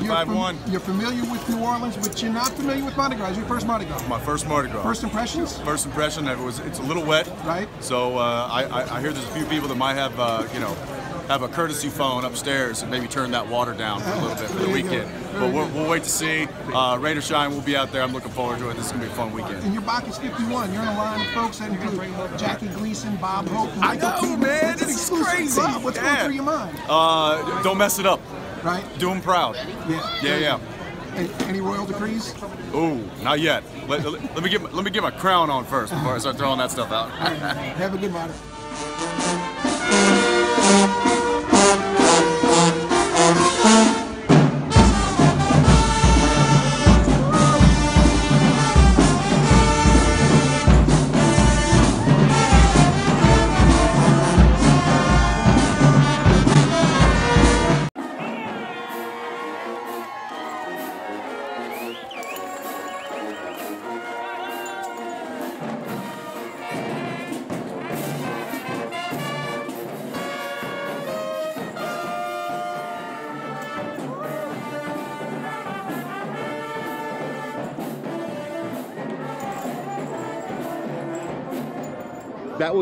51, You're 5 fam- 1. You're familiar with New Orleans, but you're not familiar with Mardi Gras. Your first Mardi Gras. My first Mardi Gras. First impressions? First impression, it was it's a little wet. Right. So uh, I, I, I hear there's a few people that might have, uh, you know, have a courtesy phone upstairs and maybe turn that water down for a little bit for the There you go. weekend. But we'll, we'll wait to see. Uh, Rain or Shine we'll be out there. I'm looking forward to it. This is going to be a fun weekend. And your Bacchus 51, you're in a line of folks that include Jackie Gleason, Bob Hope, and I know, man. It's This is crazy. What's Yeah. going through your mind? Uh, don't mess it up. Right? Do them proud. Yeah. Yeah, yeah. Any, any royal decrees? Ooh, not yet. Let, let, me get my, let me get my crown on first before I start throwing that stuff out. Right. Have a good Mardi.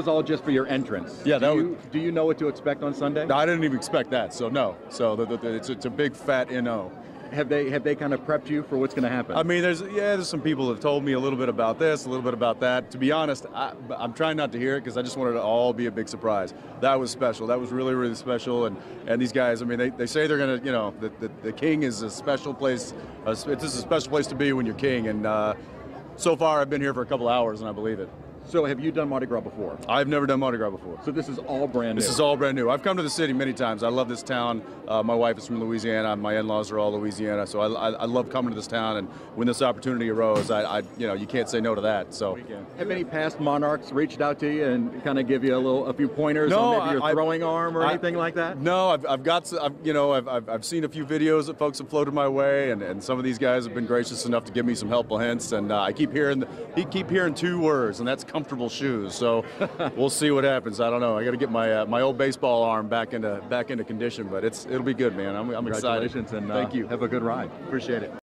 Was all just for your entrance. Yeah, do that you, was- Do you know what to expect on Sunday? No, I didn't even expect that, so no. So the, the, it's, it's a big fat no. Have they have they kind of prepped you for what's going to happen? I mean, there's yeah, there's some people that have told me a little bit about this, a little bit about that. To be honest, I, I'm trying not to hear it because I just wanted it to all be a big surprise. That was special. That was really really special. And and these guys, I mean, they, they say they're gonna, you know, the, the, the king is a special place. Uh, it's a special place to be when you're king. And uh, so far, I've been here for a couple hours, and I believe it. So have you done Mardi Gras before? I've never done Mardi Gras before. So this is all brand new. This is all brand new. I've come to the city many times. I love this town. Uh, my wife is from Louisiana. My in-laws are all Louisiana, so I, I, I love coming to this town. And when this opportunity arose, I, I, you know, you can't say no to that. So. Have any past monarchs reached out to you and kind of give you a little, a few pointers No, on maybe your throwing arm or anything like that? No, I've, I've got, I've, you know, I've, I've, I've seen a few videos that folks have floated my way, and, and some of these guys have been gracious enough to give me some helpful hints. And uh, I keep hearing, he keep hearing two words, and that's comfortable shoes. So we'll see what happens. I don't know. I got to get my uh, my old baseball arm back into back into condition, but it's it'll be good, man. I'm, I'm excited. And uh, thank you. Have a good ride. Appreciate it.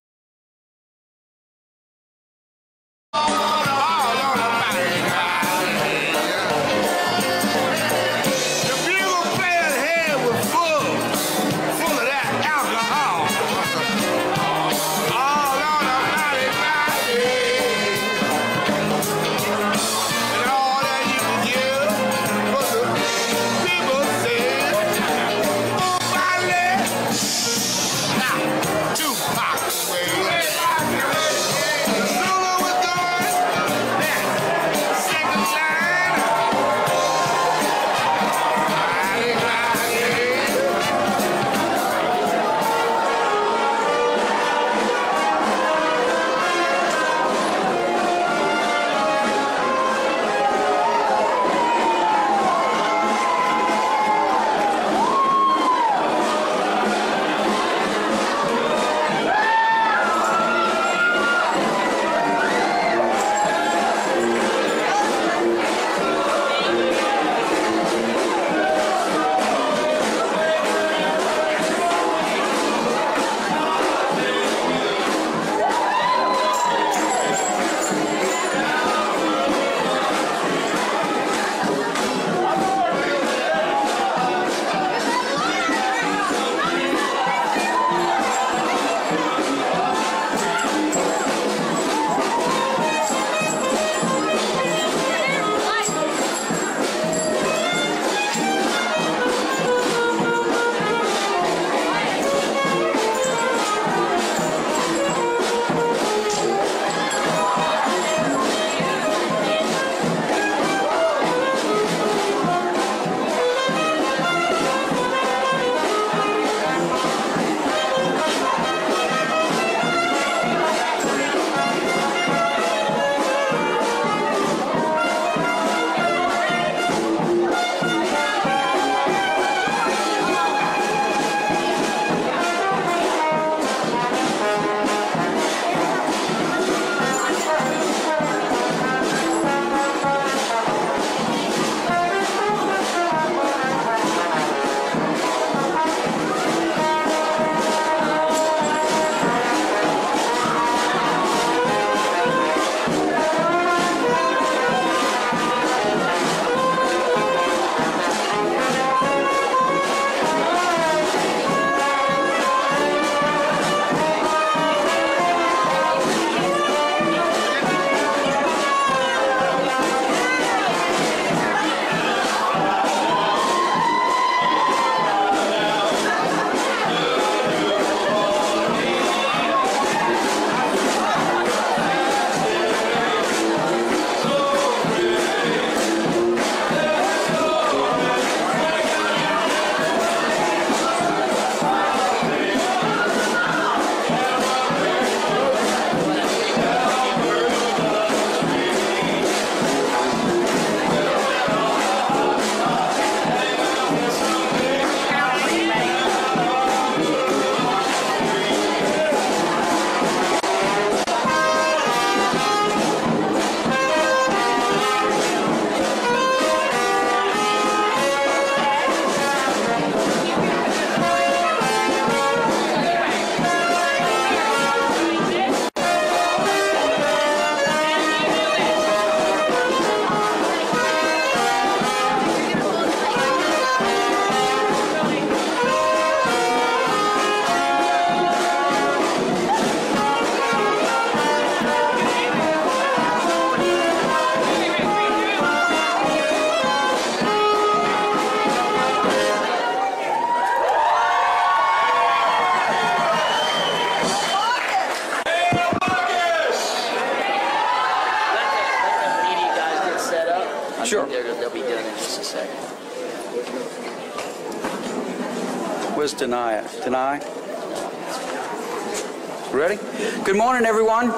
Ready? Good morning, everyone.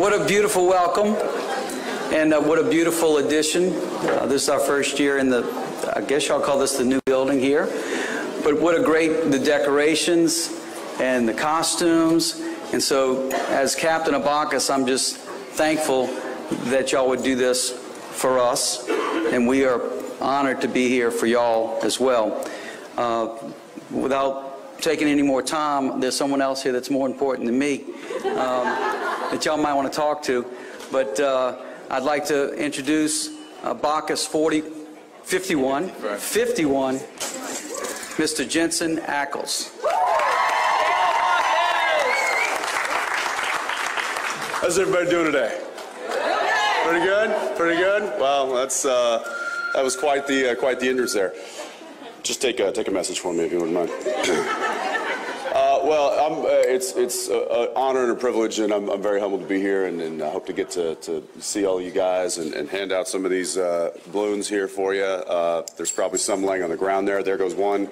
What a beautiful welcome, and uh, what a beautiful addition. Uh, this is our first year in the, I guess y'all call this the new building here. But what a great, the decorations and the costumes. And so, as Captain of Bacchus, I'm just thankful that y'all would do this for us, and we are honored to be here for y'all as well. Uh, without taking any more time, there's someone else here that's more important than me um, that y'all might want to talk to. But uh, I'd like to introduce uh, Bacchus 40, 51, 51, Mr. Jensen Ackles. How's everybody doing today? Pretty good. Pretty good. Well, that's uh, that was quite the uh, quite the entrance there. Just take a take a message for me if you wouldn't mind. uh, well, uh, it's it's an honor and a privilege, and I'm, I'm very humbled to be here, and, and I hope to get to, to see all you guys and, and hand out some of these uh, balloons here for you. Uh, there's probably some laying on the ground there. There goes one.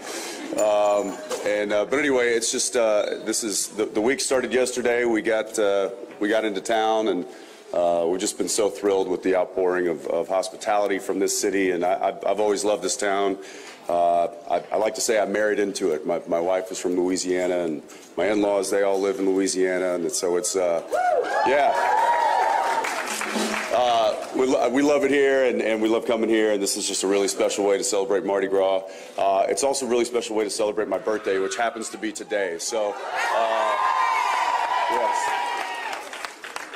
Um, and uh, but anyway, it's just uh, this is the, the week started yesterday. We got uh, we got into town and. Uh, we've just been so thrilled with the outpouring of, of hospitality from this city, and I, I've always loved this town. Uh, I, I like to say I married into it. My, my wife is from Louisiana, and my in-laws they all live in Louisiana, and so it's uh, yeah. Uh, we, lo- we love it here, and, and we love coming here, and this is just a really special way to celebrate Mardi Gras. Uh, it's also a really special way to celebrate my birthday, which happens to be today. So, uh, yes.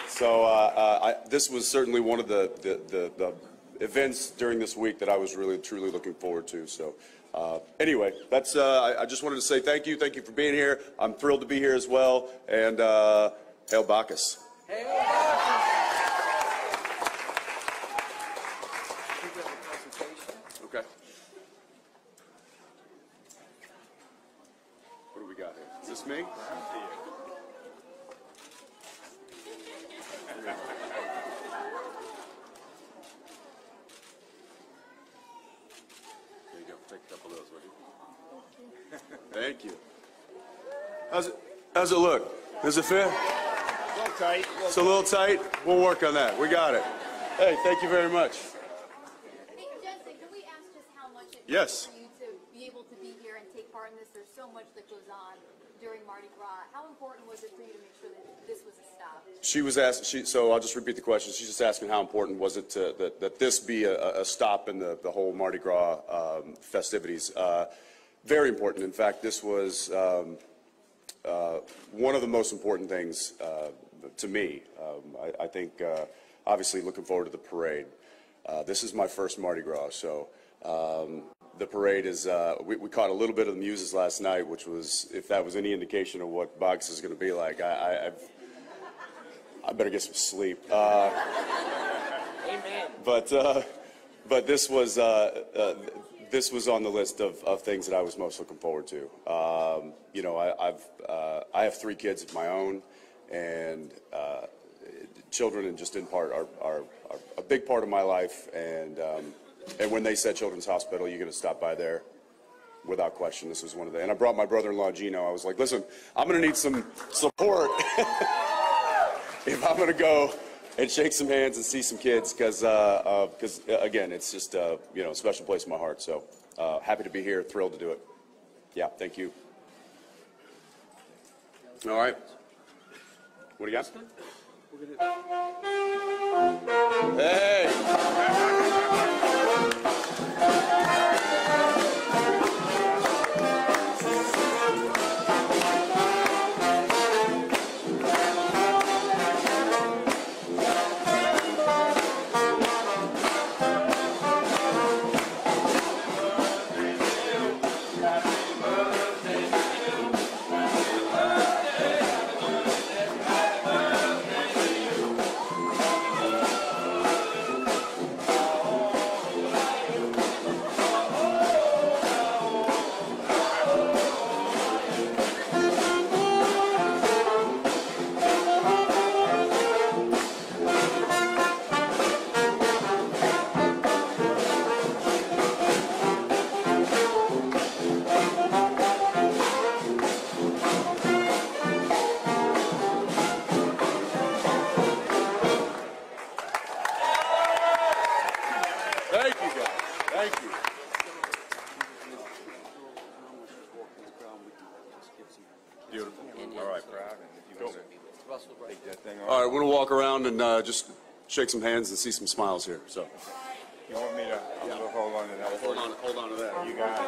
So I, this was certainly one of the, the, the, the events during this week that I was really, truly looking forward to. So uh, anyway, that's, uh, I, I just wanted to say thank you. Thank you for being here. I'm thrilled to be here as well. And uh, Hail Bacchus. Okay. What do we got here? Is this me? There you go. Take a couple of those with you. Thank you. How's it, how's it look? Does it fit? It's a little tight. We'll work on that. We got it. Hey, thank you very much. Hey, Jensen, can we ask just how much it Yes. for you to be able to be here and take part in this? There's so much that goes on during Mardi Gras. How important was it for you to make sure that this was a stop? She was asked, she, so I'll just repeat the question. She's just asking how important was it to, that, that this be a, a stop in the, the whole Mardi Gras um, festivities. Uh, very important. In fact, this was um, uh, one of the most important things uh, to me. Um, I, I think, uh, obviously, looking forward to the parade. Uh, this is my first Mardi Gras, so um, the parade is. Uh, we, we caught a little bit of the muses last night, which was, if that was any indication of what Bacchus is going to be like, I, I, I've, I better get some sleep. Uh, but uh, but this was uh, uh, this was on the list of, of things that I was most looking forward to. Um, you know, I, I've uh, I have three kids of my own, and uh, children, and just in part, are, are, are a big part of my life. And um, and when they said Children's Hospital, you're going to stop by there. Without question, this was one of the. And I brought my brother-in-law Gino. I was like, "Listen, I'm going to need some support if I'm going to go and shake some hands and see some kids, because uh, because again, it's just uh, you know a special place in my heart. So uh, happy to be here, thrilled to do it. Yeah, thank you. All right. What do you got? Hey. Uh, just shake some hands and see some smiles here. So You want me to, I'll hold on to that. hold on, hold on to that. You got it.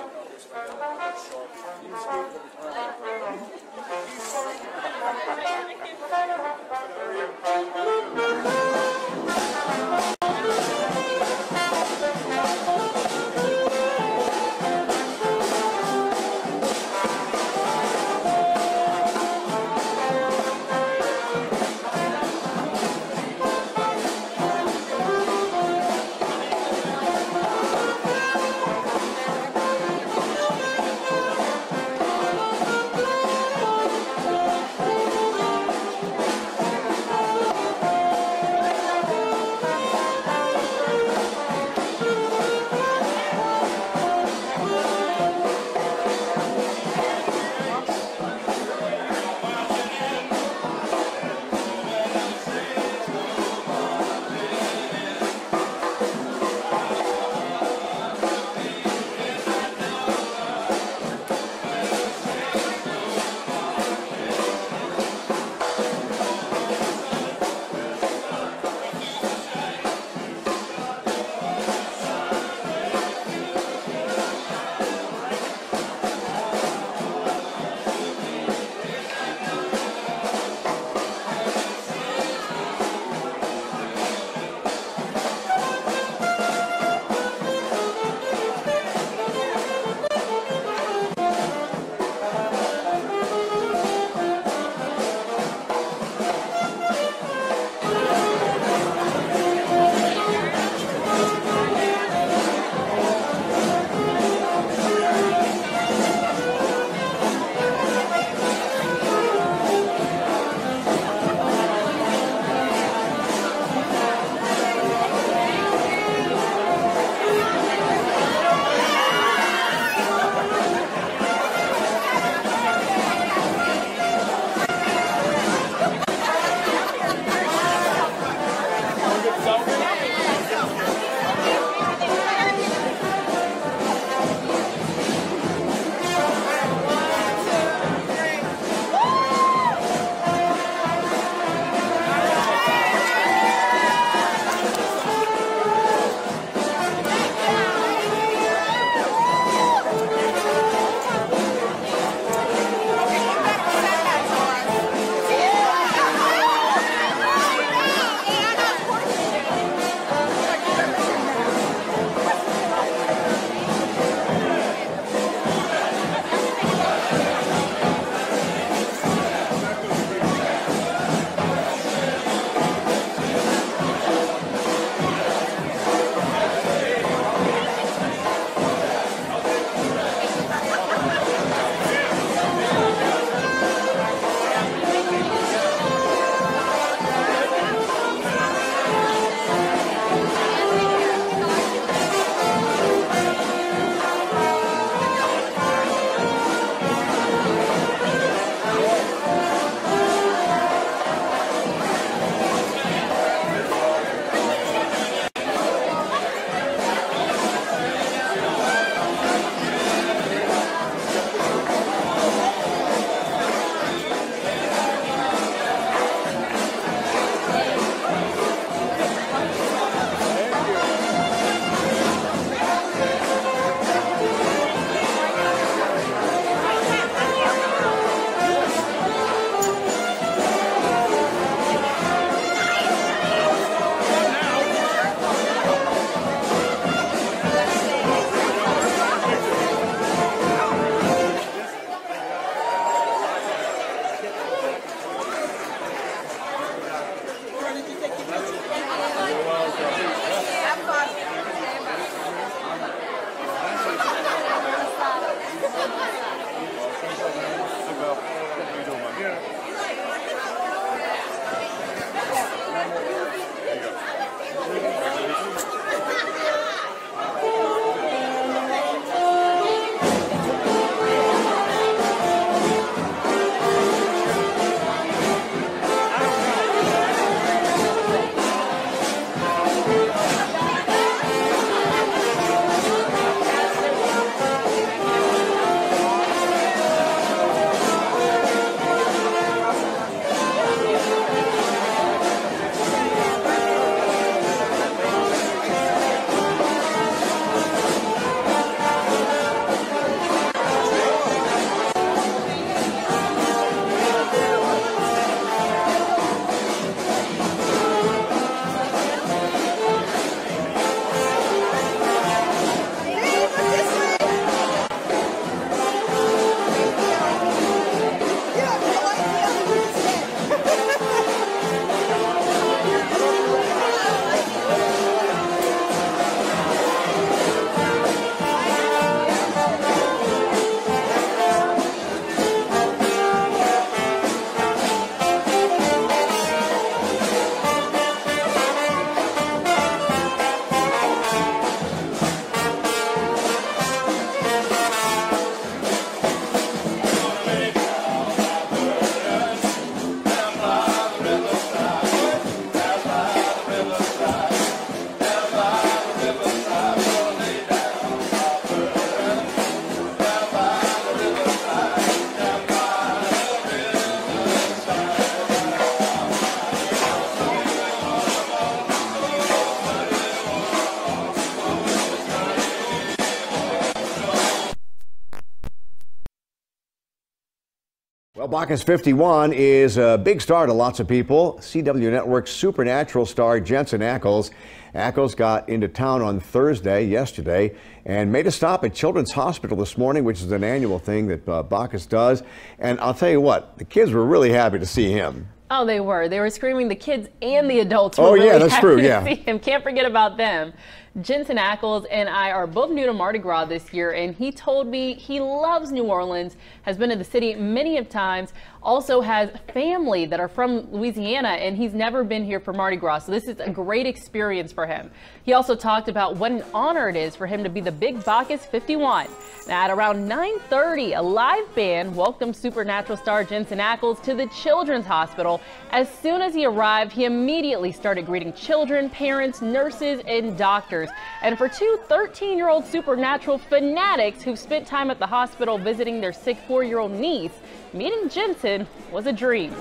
Bacchus 51 is a big star to lots of people. CW Network's supernatural star Jensen Ackles. Ackles got into town on Thursday, yesterday, and made a stop at Children's Hospital this morning, which is an annual thing that uh, Bacchus does. And I'll tell you what, the kids were really happy to see him. Oh, they were. They were screaming. The kids and the adults were Oh, yeah, really that's happy true, to yeah. see him. Can't forget about them. Jensen Ackles and I are both new to Mardi Gras this year, and he told me he loves New Orleans, has been to the city many of times, also has family that are from Louisiana, and he's never been here for Mardi Gras. So this is a great experience for him. He also talked about what an honor it is for him to be the Big Bacchus 51. Now, at around 9:30, a live band welcomed Supernatural star Jensen Ackles to the Children's Hospital. As soon as he arrived, he immediately started greeting children, parents, nurses, and doctors. And for two 13-year-old Supernatural fanatics who've spent time at the hospital visiting their sick four-year-old niece, meeting Jensen was a dream.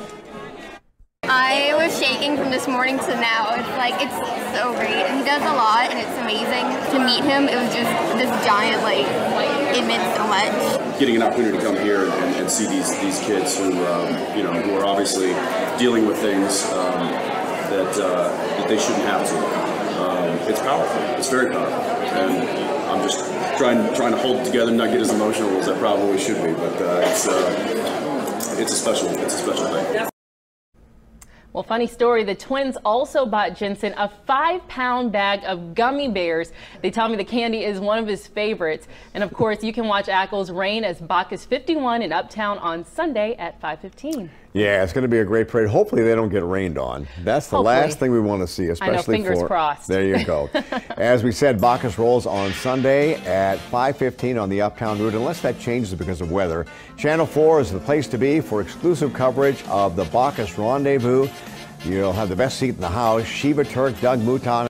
I was shaking from this morning to now. It's like it's so great, and he does a lot, and it's amazing to meet him. It was just this giant like it meant so much. getting an opportunity to come here and, and see these these kids who um, you know who are obviously dealing with things um, that uh, that they shouldn't have to. It's powerful. It's very powerful, and I'm just trying trying to hold it together, and not get as emotional as I probably should be. But uh, it's uh, it's a special it's a special thing. Well, funny story. The twins also bought Jensen a five pound bag of gummy bears. They tell me the candy is one of his favorites. And of course, you can watch Ackles reign as Bacchus 51 in Uptown on Sunday at 515. Yeah, it's going to be a great parade. Hopefully, they don't get rained on. That's the Hopefully. last thing we want to see, especially fingers for. crossed. There you go. As we said, Bacchus rolls on Sunday at 5:15 on the Uptown route, unless that changes because of weather. Channel 4 is the place to be for exclusive coverage of the Bacchus Rendezvous. You'll have the best seat in the house. Sheba Turk, Doug Mouton.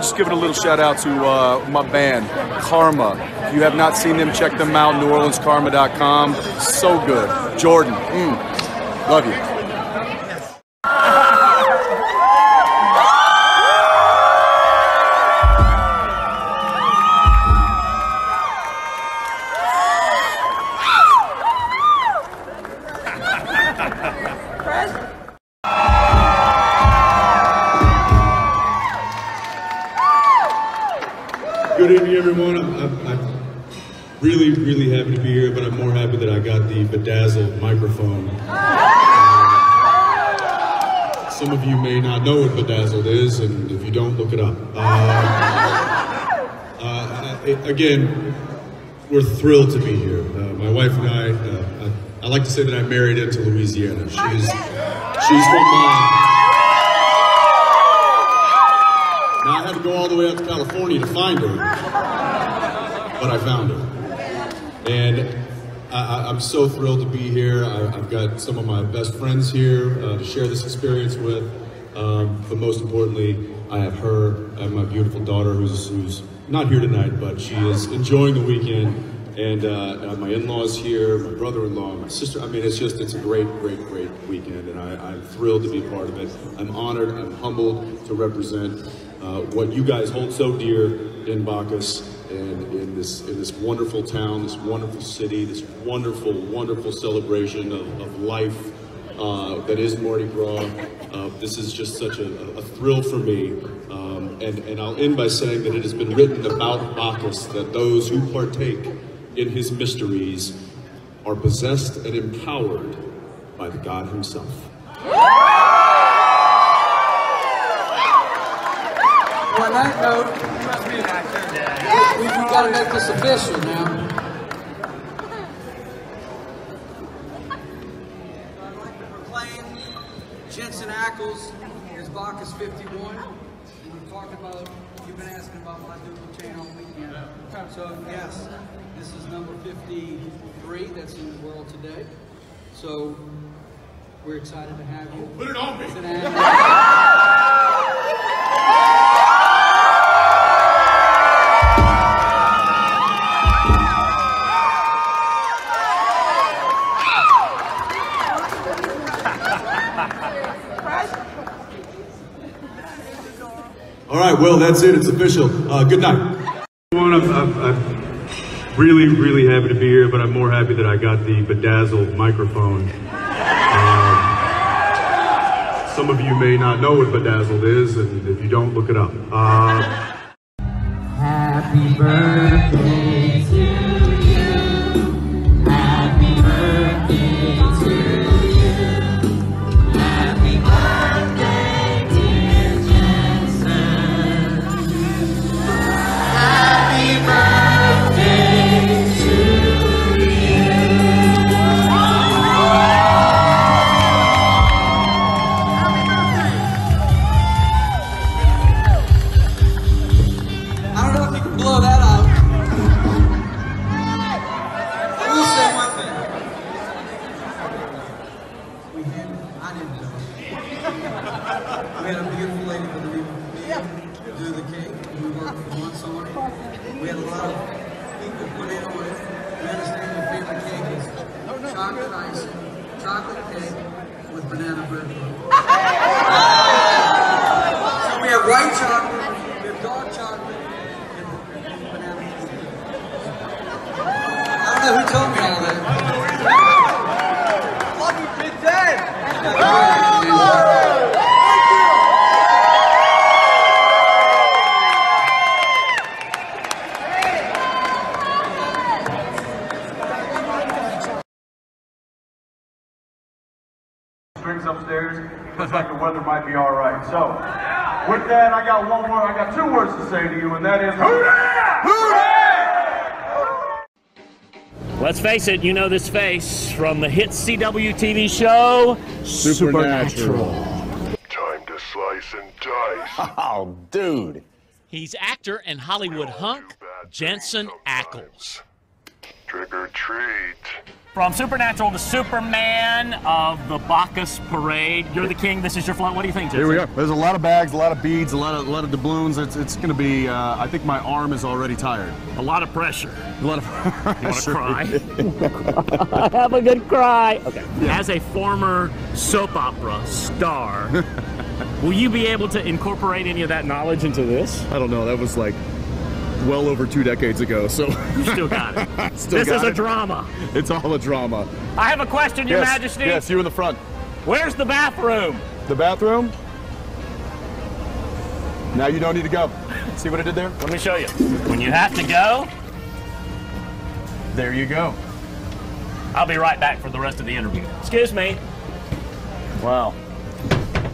Just giving a little shout out to uh, my band, Karma. If you have not seen them, check them out, neworleanskarma.com. So good. Jordan, mm, love you. I'm, I'm, really, really happy to be here, but I'm more happy that I got the bedazzled microphone. some of you may not know what Bedazzled is, and if you don't, look it up. Uh, uh, again, we're thrilled to be here. Uh, my wife and I, uh, I, I like to say that I married into Louisiana. She's, she's from. Uh, now I had to go all the way out to California to find her, but I found her. And I, I'm so thrilled to be here. I, I've got some of my best friends here uh, to share this experience with. Um, but most importantly, I have her. I have my beautiful daughter who's, who's not here tonight, but she is enjoying the weekend. And uh, my in-laws here, my brother-in-law, my sister. I mean, it's just, it's a great, great, great weekend. And I, I'm thrilled to be part of it. I'm honored, I'm humbled to represent uh, what you guys hold so dear in Bacchus and in this in this wonderful town, this wonderful city, this wonderful, wonderful celebration of, of life uh, that is Mardi Gras. Uh, this is just such a, a thrill for me. Um, and, and I'll end by saying that it has been written about Bacchus that those who partake in his mysteries are possessed and empowered by the God himself. On that note, we, we've got to make this official now. I'd like to proclaim Jensen Ackles as Bacchus 51. And we're talking about, you've been asking about my dual chain all weekend. So, yes, this is number 53 that's in the world today. So, we're excited to have you. Put it on me. Well, that's it. It's official. Uh, good night. I'm, I'm, I'm really, really happy to be here, but I'm more happy that I got the bedazzled microphone. Um, some of you may not know what bedazzled is, and if you don't, look it up. Uh, Let's face it, you know this face from the hit CW TV show Supernatural. Time to slice and dice. Oh, dude. He's actor and Hollywood hunk Jensen Ackles. Trick or treat. From Supernatural to Superman of the Bacchus Parade. You're the king. This is your float. What do you think, Jensen? Here we are. There's a lot of bags, a lot of beads, a lot of, a lot of doubloons. It's, it's going to be. Uh, I think my arm is already tired. A lot of pressure. A lot of. You want to cry? Have a good cry. Okay. As a former soap opera star, will you be able to incorporate any of that knowledge into this? I don't know. That was like well over two decades ago. So You still got it. Still this got is a drama. It's all a drama. I have a question, Your yes, Majesty. Yes, you in the front. Where's the bathroom? The bathroom. Now you don't need to go. See what I did there? Let me show you. When you have to go, There you go. I'll be right back for the rest of the interview. Excuse me. Wow.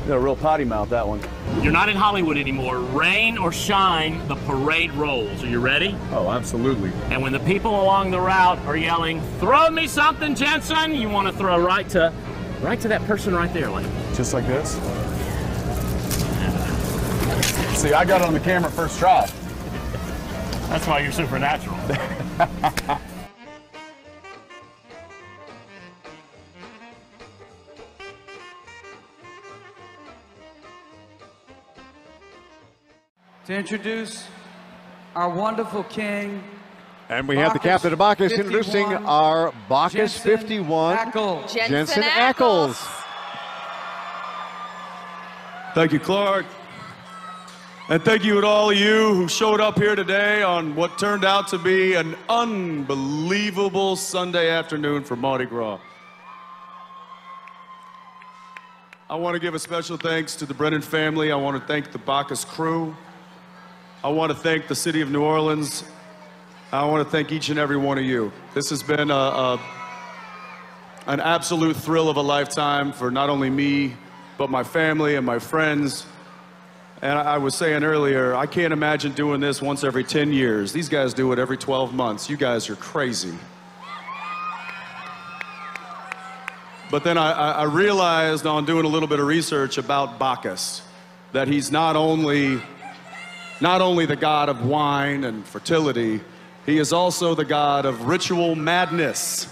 Got a real potty mouth, that one. You're not in Hollywood anymore. Rain or shine, the parade rolls. Are you ready? Oh, absolutely. And when the people along the route are yelling, "Throw me something, Jensen!" you want to throw right to, right to that person right there, like. Just like this? See, I got on the camera first try. That's why you're supernatural. To introduce our wonderful king, And we have the captain of Bacchus introducing our Bacchus Jensen 51, Ackles. Jensen, Jensen Ackles. Thank you, Clark. And thank you to all of you who showed up here today on what turned out to be an unbelievable Sunday afternoon for Mardi Gras. I want to give a special thanks to the Brennan family. I want to thank the Bacchus crew. I want to thank the city of New Orleans. I want to thank each and every one of you. This has been a, a, an absolute thrill of a lifetime for not only me, but my family and my friends. And I was saying earlier, I can't imagine doing this once every 10 years. These guys do it every 12 months. You guys are crazy. But then I I realized on doing a little bit of research about Bacchus that he's not only, not only the god of wine and fertility, he is also the god of ritual madness.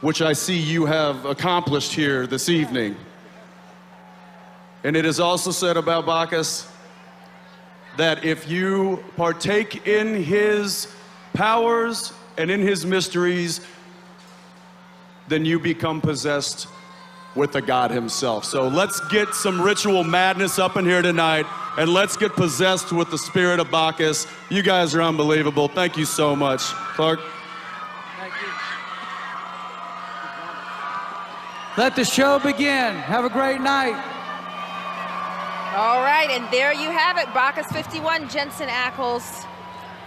which I see you have accomplished here this evening. And it is also said about Bacchus that if you partake in his powers and in his mysteries, then you become possessed with the God himself. So let's get some ritual madness up in here tonight and let's get possessed with the spirit of Bacchus. You guys are unbelievable. Thank you so much. Clark? let the show begin. Have a great night. All right, and there you have it. Bacchus 51, Jensen Ackles.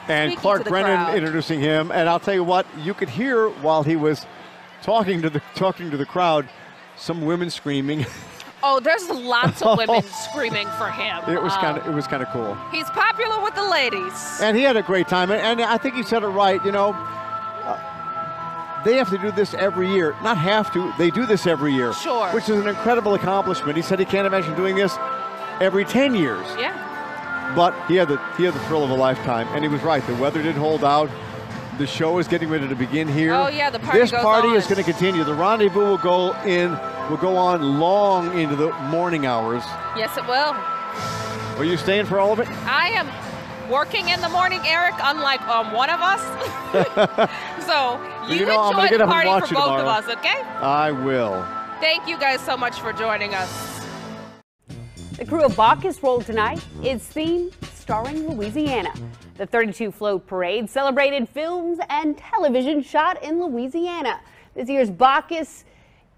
And Clark Brennan crowd. introducing him. And I'll tell you what, you could hear while he was talking to the talking to the crowd, some women screaming. Oh, there's lots of women screaming for him. It was Um, kind of it was kind of cool. He's popular with the ladies. And he had a great time. And, and I think he said it right. You know, uh, they have to do this every year. Not have to, they do this every year. Sure. Which is an incredible accomplishment. He said he can't imagine doing this every 10 years. Yeah. But he had the he had the thrill of a lifetime, and he was right. The weather did hold out. The show is getting ready to begin here. Oh, yeah, the party This goes party on. is going to continue. The rendezvous will go in will go on long into the morning hours. Yes, it will. Are you staying for all of it? I am working in the morning, Eric, unlike um, one of us. so you, You know, I'm gonna enjoy get the party watch for you both of us, okay? I will. Thank you guys so much for joining us. The crew of Bacchus rolled tonight. Its theme, starring Louisiana. The 32 float parade celebrated films and television shot in Louisiana. This year's Bacchus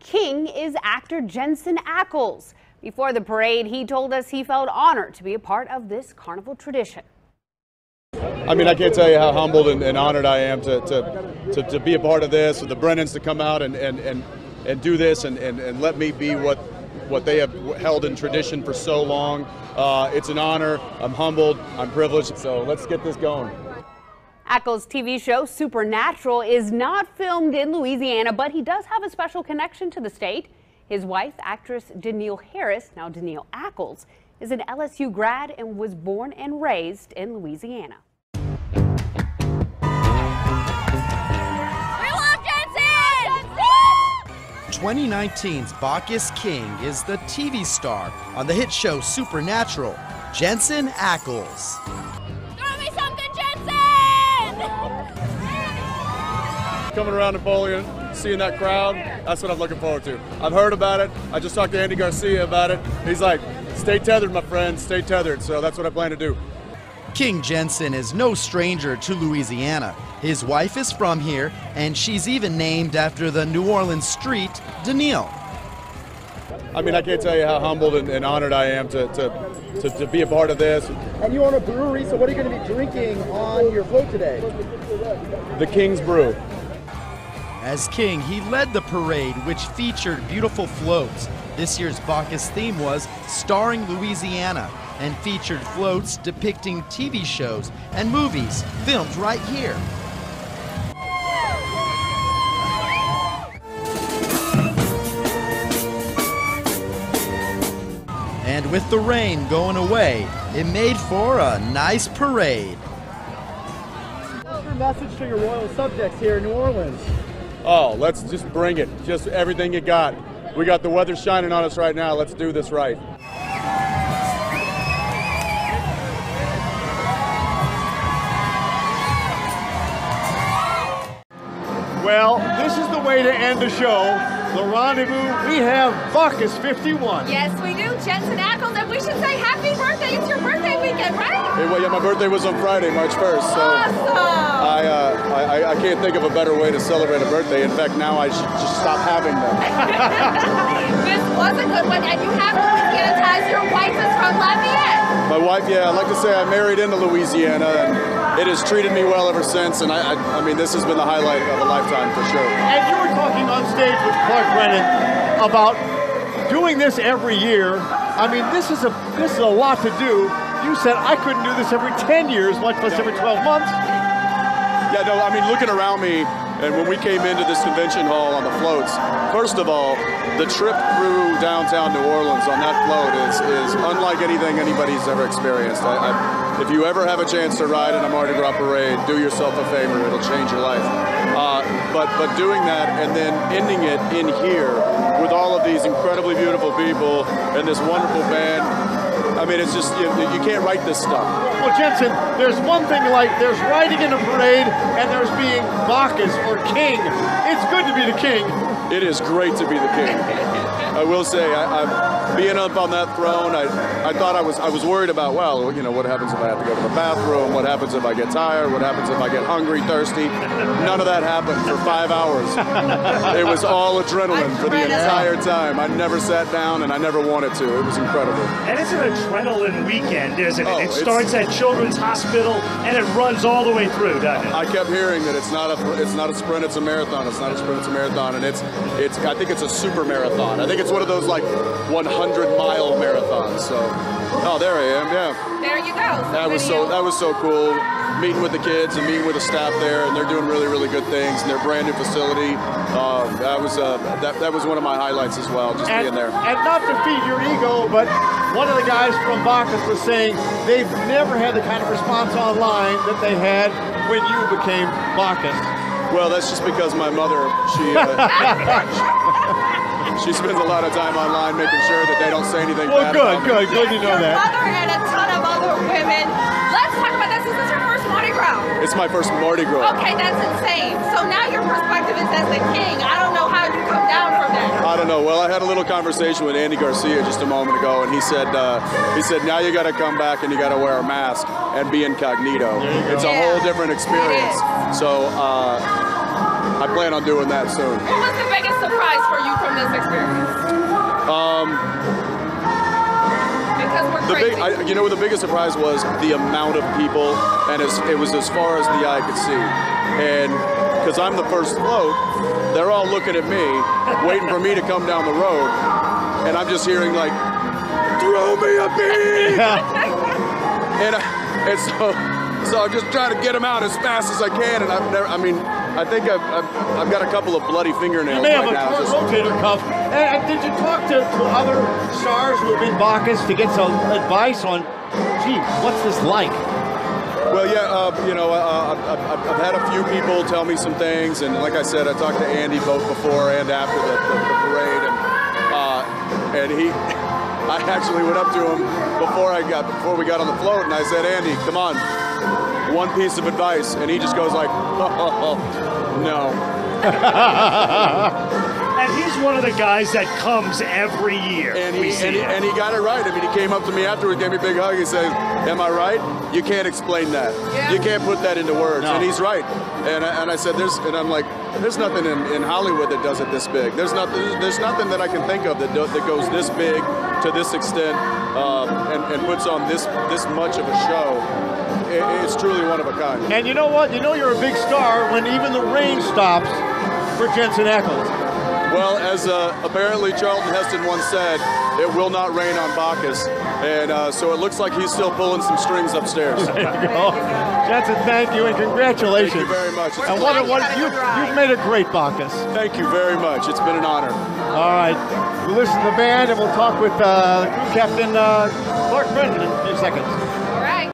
king is actor Jensen Ackles. Before the parade, he told us he felt honored to be a part of this carnival tradition. I mean, I can't tell you how humbled and, and honored I am to, to, to, to be a part of this, for the Brennans to come out and, and, and, and do this and, and, and let me be what, what they have held in tradition for so long. Uh, it's an honor. I'm humbled. I'm privileged. So let's get this going. Ackles' TV show Supernatural is not filmed in Louisiana, but he does have a special connection to the state. His wife, actress Danneel Harris, now Danneel Ackles, is an LSU grad and was born and raised in Louisiana. 2019's Bacchus King is the TV star on the hit show Supernatural, Jensen Ackles. Throw me something, Jensen! Coming around Napoleon, seeing that crowd, that's what I'm looking forward to. I've heard about it. I just talked to Andy Garcia about it. He's like, stay tethered, my friend, stay tethered. So that's what I plan to do. King Jensen is no stranger to Louisiana. His wife is from here, and she's even named after the New Orleans street, Danneel. I mean, I can't tell you how humbled and, and honored I am to, to, to, to be a part of this. And you own a brewery, so what are you going to be drinking on your float today? The King's Brew. As king, he led the parade, which featured beautiful floats. This year's Bacchus theme was Starring Louisiana and featured floats depicting TV shows and movies filmed right here. And with the rain going away, it made for a nice parade. What's your message to your royal subjects here in New Orleans? Oh, let's just bring it. Just everything you got. We got the weather shining on us right now. Let's do this right. Well, this is the way to end the show. The rendezvous. We have Bacchus 51. Yes, we do. Jensen Ackles, and we should say happy birthday. It's your birthday weekend, right? Hey, well, yeah, my birthday was on Friday, March 1st. So Awesome. I, uh, I, I- I can't think of a better way to celebrate a birthday. In fact, now I should just stop having them. this was a good one, and you have Louisiana ties. Your wife is from Lafayette. My wife, yeah, I'd like to say I married into Louisiana, and it has treated me well ever since. And I, I, I mean, this has been the highlight of a lifetime for sure. And you were talking on stage with Clark Brennan about doing this every year. I mean, this is a this is a lot to do. You said I couldn't do this every 10 years, much less every 12 months. Yeah, no, I mean, looking around me, and when we came into this convention hall on the floats, first of all, the trip through downtown New Orleans on that float is, is unlike anything anybody's ever experienced. I, I, if you ever have a chance to ride in a Mardi Gras parade, do yourself a favor, it'll change your life. Uh, but, but doing that and then ending it in here with all of these incredibly beautiful people and this wonderful band, I mean, it's just, you, you can't write this stuff. Well, Jensen, there's one thing like there's riding in a parade and there's being Bacchus or king. It's good to be the king. It is great to be the king. I will say, I, I, being up on that throne, I, I thought I was, I was worried about, well, you know, what happens if I have to go to the bathroom? What happens if I get tired? What happens if I get hungry, thirsty? None of that happened for five hours. It was all adrenaline for the entire time. I never sat down and I never wanted to. It was incredible. And it's an adrenaline weekend, isn't it? Oh, it starts at Children's Hospital and it runs all the way through, doesn't it? I kept hearing that it's not a it's not a sprint, it's a marathon. It's not a sprint, it's a marathon, and it's it's I think it's a super marathon. I think it's one of those like 100 mile marathon. So, oh, there I am. Yeah, There you go. Some that was so that was so cool. Meeting with the kids and meeting with the staff there, and they're doing really really good things. And their brand new facility. Um, that was uh, that that was one of my highlights as well, just And, being there. and not to feed your ego, but one of the guys from Bacchus was saying they've never had the kind of response online that they had when you became Bacchus. Well, that's just because my mother, she uh, she spends a lot of time online making sure that they don't say anything Well, bad. good, good, good to know Your that. mother and a ton of other women. Let's talk about this. Is this your first Mardi Gras? It's my first Mardi Gras. Okay, that's insane. So now your perspective is as the king. I don't know how you come down from that. I don't know. Well, I had a little conversation with Andy Garcia just a moment ago, and he said uh, he said now you got to come back and you got to wear a mask and be incognito. It's a whole different experience. So uh, I plan on doing that soon. For you from this experience? Um, Because we're the crazy. big, I, you know, the biggest surprise was the amount of people, and as, it was as far as the eye could see. And because I'm the first float, they're all looking at me, waiting for me to come down the road, and I'm just hearing like, "Throw me a bead!" and, I, and so, so I'm just trying to get them out as fast as I can. And I've never, I mean, I think I've, I've, I've got a couple of bloody fingernails You may have a now. car rotator cuff. And, and did you talk to, to other stars who have Bacchus to get some advice on, gee, what's this like? Well, yeah, uh, you know, uh, I've, I've, I've had a few people tell me some things, and like I said, I talked to Andy both before and after the, the, the parade, and uh, and he, I actually went up to him before I got before we got on the float, and I said, Andy, come on, one piece of advice, and he just goes like, oh, no. And he's one of the guys that comes every year. And he, and, he, and he got it right. I mean, he came up to me afterward, gave me a big hug. He says, "Am I right? You can't explain that. You can't put that into words." No. And he's right. And I, and I said, "There's," and I'm like, "There's nothing in, in Hollywood that does it this big. There's nothing. There's nothing that I can think of that do, that goes this big to this extent um, and, and puts on this this much of a show. It, it's truly one of a kind." And you know what? You know you're a big star when even the rain stops for Jensen Ackles? Well, as uh, apparently Charlton Heston once said, it will not rain on Bacchus. And uh, so it looks like he's still pulling some strings upstairs. There you go. Jensen, thank you and congratulations. Thank you very much. It's And what, a- what you, you've made a great Bacchus. Thank you very much. It's been an honor. All right. We'll listen to the band and we'll talk with uh, crew captain uh, Clark Brennan in a few seconds. All right.